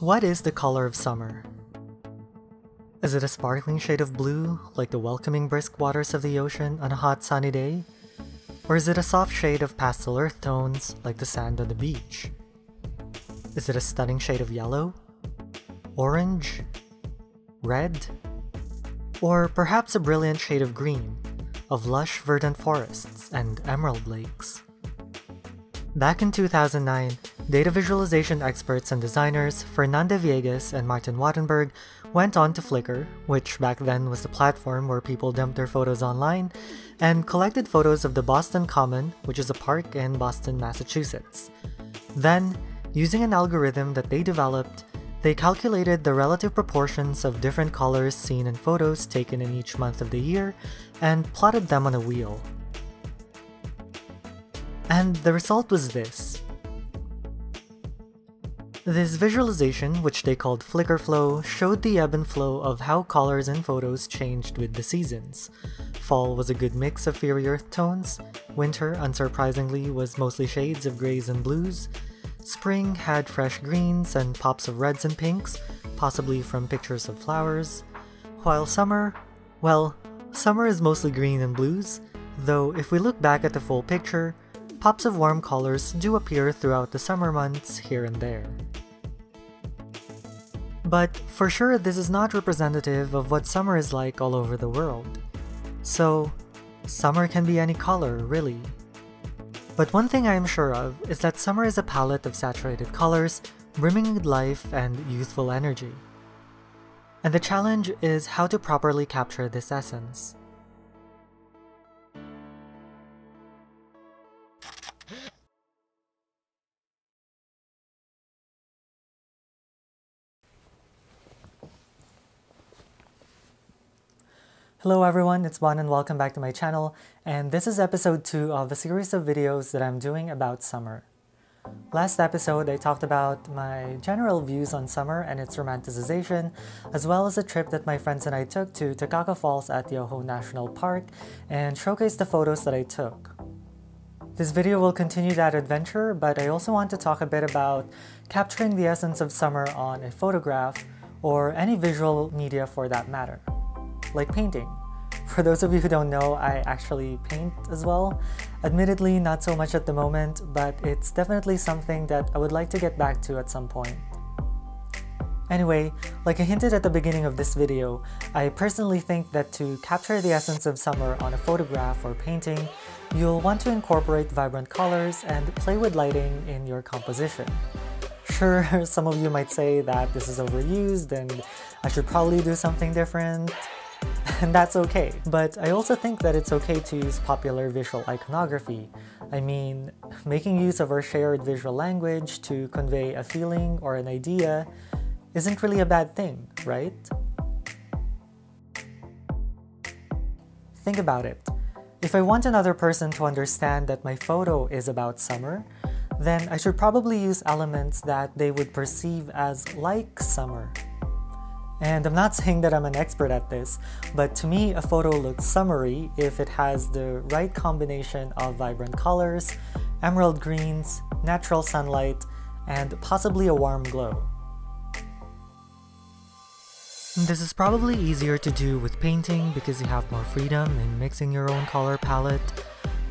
What is the color of summer? Is it a sparkling shade of blue, like the welcoming brisk waters of the ocean on a hot sunny day? Or is it a soft shade of pastel earth tones, like the sand on the beach? Is it a stunning shade of yellow? Orange? Red? Or perhaps a brilliant shade of green, of lush verdant forests and emerald lakes? Back in 2009, data visualization experts and designers Fernanda Viegas and Martin Wattenberg went on to Flickr, which back then was the platform where people dumped their photos online, and collected photos of the Boston Common, which is a park in Boston, Massachusetts. Then, using an algorithm that they developed, they calculated the relative proportions of different colors seen in photos taken in each month of the year and plotted them on a wheel. And the result was this. This visualization, which they called Flickr Flow, showed the ebb and flow of how colors in photos changed with the seasons. Fall was a good mix of fiery earth tones, winter, unsurprisingly, was mostly shades of grays and blues, spring had fresh greens and pops of reds and pinks, possibly from pictures of flowers, while summer, well, summer is mostly green and blues, though if we look back at the full picture, pops of warm colors do appear throughout the summer months here and there. But for sure, this is not representative of what summer is like all over the world. So, summer can be any color, really. But one thing I am sure of is that summer is a palette of saturated colors, brimming with life and youthful energy. And the challenge is how to properly capture this essence. Hello everyone, it's Bon and welcome back to my channel, and this is episode 2 of a series of videos that I'm doing about summer. Last episode, I talked about my general views on summer and its romanticization, as well as a trip that my friends and I took to Takakkaw Falls at Yoho National Park and showcased the photos that I took. This video will continue that adventure, but I also want to talk a bit about capturing the essence of summer on a photograph, or any visual media for that matter like painting. For those of you who don't know, I actually paint as well. Admittedly, not so much at the moment, but it's definitely something that I would like to get back to at some point. Anyway, like I hinted at the beginning of this video, I personally think that to capture the essence of summer on a photograph or painting, you'll want to incorporate vibrant colors and play with lighting in your composition. Sure, some of you might say that this is overused and I should probably do something different, and that's okay. But I also think that it's okay to use popular visual iconography. I mean, making use of our shared visual language to convey a feeling or an idea isn't really a bad thing, right? Think about it. If I want another person to understand that my photo is about summer, then I should probably use elements that they would perceive as like summer. And I'm not saying that I'm an expert at this, but to me a photo looks summery if it has the right combination of vibrant colors, emerald greens, natural sunlight, and possibly a warm glow. This is probably easier to do with painting because you have more freedom in mixing your own color palette,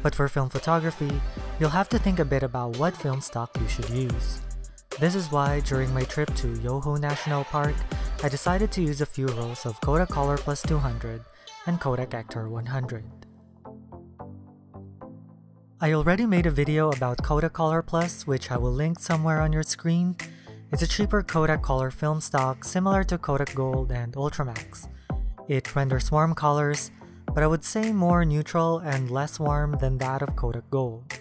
but for film photography, you'll have to think a bit about what film stock you should use. This is why during my trip to Yoho National Park, I decided to use a few rolls of Kodak Color Plus 200 and Kodak Ektar 100. I already made a video about Kodak Color Plus which I will link somewhere on your screen. It's a cheaper Kodak color film stock similar to Kodak Gold and Ultramax. It renders warm colors, but I would say more neutral and less warm than that of Kodak Gold.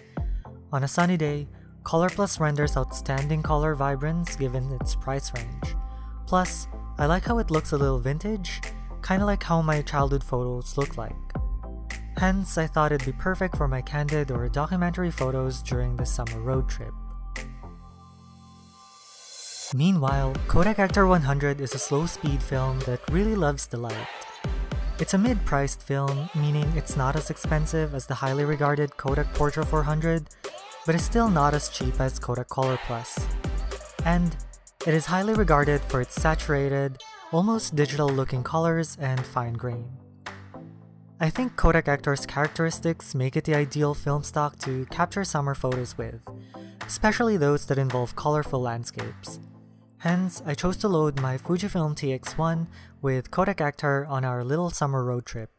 On a sunny day, Color Plus renders outstanding color vibrance given its price range. Plus, I like how it looks a little vintage, kinda like how my childhood photos look like. Hence, I thought it'd be perfect for my candid or documentary photos during the summer road trip. Meanwhile, Kodak Ektar 100 is a slow-speed film that really loves the light. It's a mid-priced film, meaning it's not as expensive as the highly regarded Kodak Portra 400, but is still not as cheap as Kodak Color Plus. And it is highly regarded for its saturated, almost digital looking colors and fine grain. I think Kodak Ektar's characteristics make it the ideal film stock to capture summer photos with, especially those that involve colorful landscapes. Hence, I chose to load my Fujifilm TX1 with Kodak Ektar on our little summer road trip.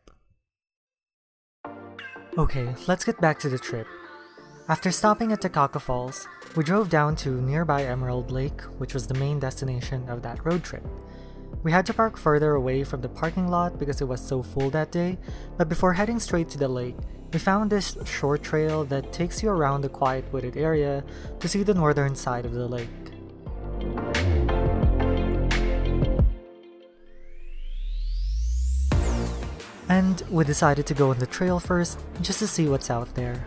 Okay, let's get back to the trip. After stopping at Takakkaw Falls, we drove down to nearby Emerald Lake, which was the main destination of that road trip. We had to park further away from the parking lot because it was so full that day, but before heading straight to the lake, we found this short trail that takes you around the quiet wooded area to see the northern side of the lake. And we decided to go on the trail first just to see what's out there.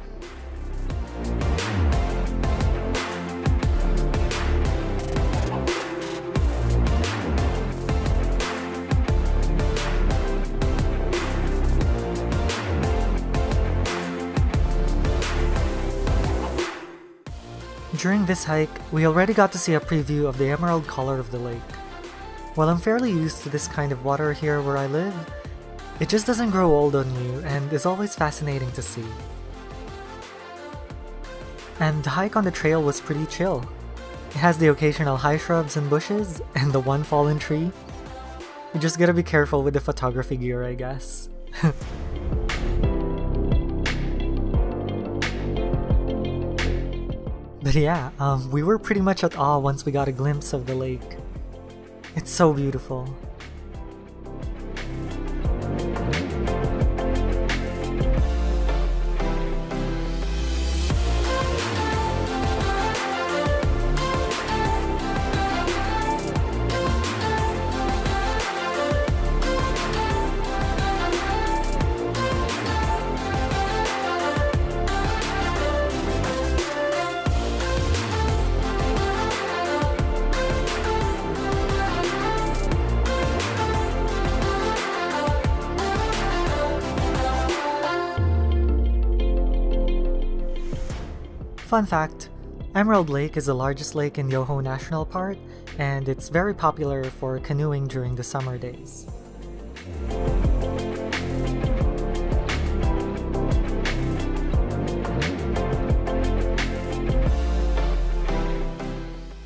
During this hike, we already got to see a preview of the emerald color of the lake. While I'm fairly used to this kind of water here where I live, it just doesn't grow old on you and is always fascinating to see. And the hike on the trail was pretty chill. It has the occasional high shrubs and bushes, and the one fallen tree. You just gotta be careful with the photography gear, I guess. But yeah, um, we were pretty much at awe once we got a glimpse of the lake. It's so beautiful. Fun fact Emerald Lake is the largest lake in Yoho National Park, and it's very popular for canoeing during the summer days.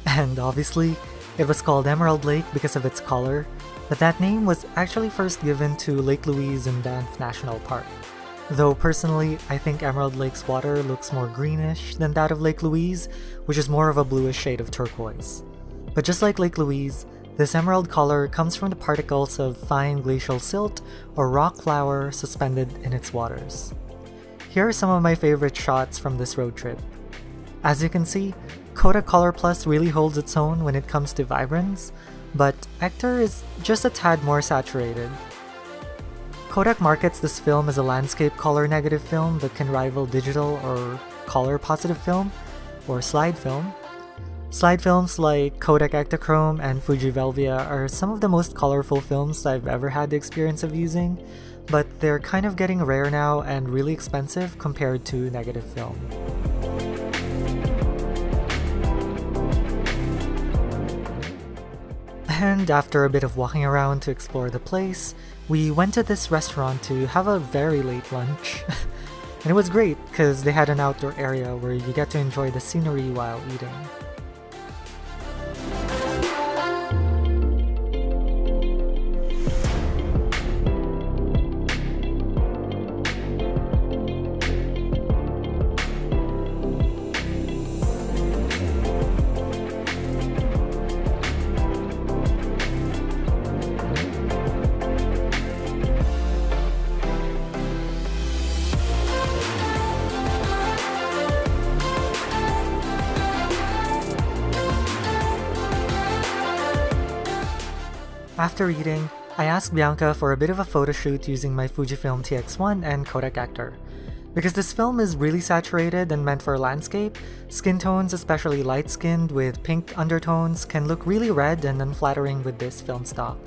And obviously, it was called Emerald Lake because of its color, but that name was actually first given to Lake Louise in Banff National Park. Though personally, I think Emerald Lake's water looks more greenish than that of Lake Louise, which is more of a bluish shade of turquoise. But just like Lake Louise, this emerald color comes from the particles of fine glacial silt or rock flour suspended in its waters. Here are some of my favorite shots from this road trip. As you can see, Kodak Color Plus really holds its own when it comes to vibrance, but Ektar is just a tad more saturated, Kodak markets this film as a landscape color negative film that can rival digital or color positive film, or slide film. Slide films like Kodak Ektachrome and Fuji Velvia are some of the most colorful films I've ever had the experience of using, but they're kind of getting rare now and really expensive compared to negative film. And after a bit of walking around to explore the place, we went to this restaurant to have a very late lunch. and it was great because they had an outdoor area where you get to enjoy the scenery while eating. After eating, I asked Bianca for a bit of a photo shoot using my Fujifilm TX1 and Kodak Ektar. Because this film is really saturated and meant for landscape, skin tones, especially light-skinned with pink undertones, can look really red and unflattering with this film stock.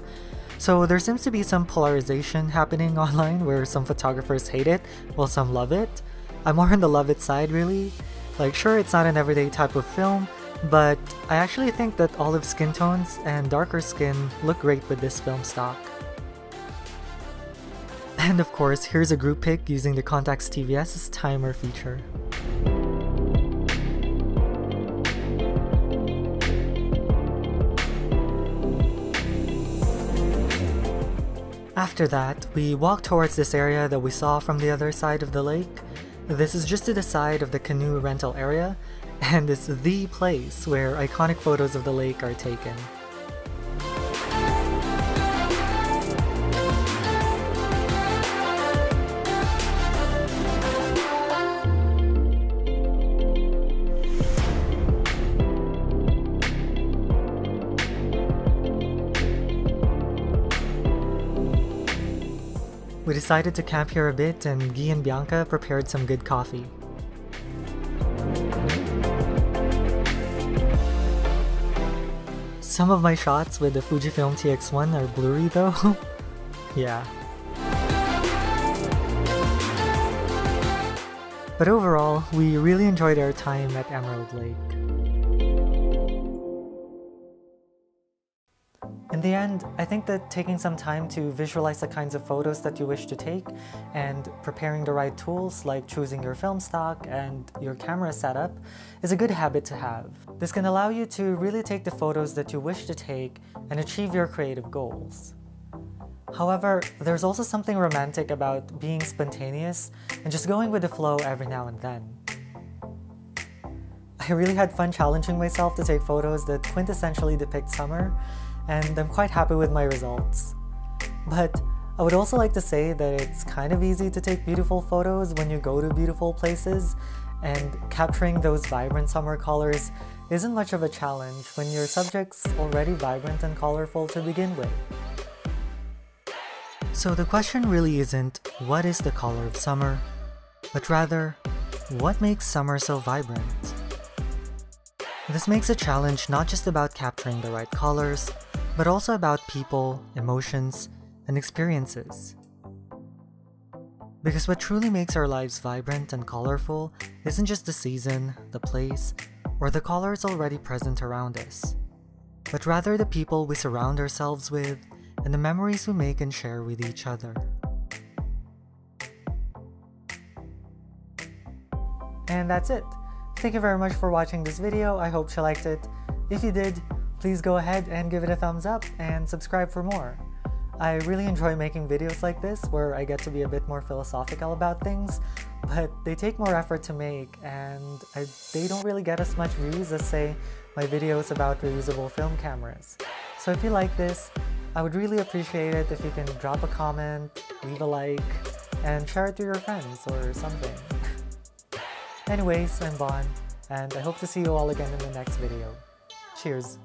So there seems to be some polarization happening online where some photographers hate it while some love it. I'm more on the love it side really, Like sure, it's not an everyday type of film, but I actually think that olive skin tones and darker skin look great with this film stock. And of course, here's a group pic using the Contax TVS's timer feature. After that, we walk towards this area that we saw from the other side of the lake. This is just to the side of the canoe rental area, and it's the place where iconic photos of the lake are taken. We decided to camp here a bit and Gui and Bianca prepared some good coffee. Some of my shots with the Fujifilm TX1 are blurry though. yeah. But overall, we really enjoyed our time at Emerald Lake. In the end, I think that taking some time to visualize the kinds of photos that you wish to take and preparing the right tools like choosing your film stock and your camera setup is a good habit to have. This can allow you to really take the photos that you wish to take and achieve your creative goals. However, there's also something romantic about being spontaneous and just going with the flow every now and then. I really had fun challenging myself to take photos that quintessentially depict summer and I'm quite happy with my results. But I would also like to say that it's kind of easy to take beautiful photos when you go to beautiful places, and capturing those vibrant summer colors isn't much of a challenge when your subject's already vibrant and colorful to begin with. So the question really isn't, what is the color of summer? But rather, what makes summer so vibrant? This makes a challenge not just about capturing the right colors, but also about people, emotions, and experiences. Because what truly makes our lives vibrant and colorful isn't just the season, the place, or the colors already present around us, but rather the people we surround ourselves with and the memories we make and share with each other. And that's it. Thank you very much for watching this video. I hope you liked it. If you did, please go ahead and give it a thumbs up and subscribe for more. I really enjoy making videos like this where I get to be a bit more philosophical about things, but they take more effort to make and I, they don't really get as much views as say my videos about reusable film cameras. So if you like this, I would really appreciate it if you can drop a comment, leave a like, and share it to your friends or something. Anyways, I'm Bon, and I hope to see you all again in the next video. Cheers.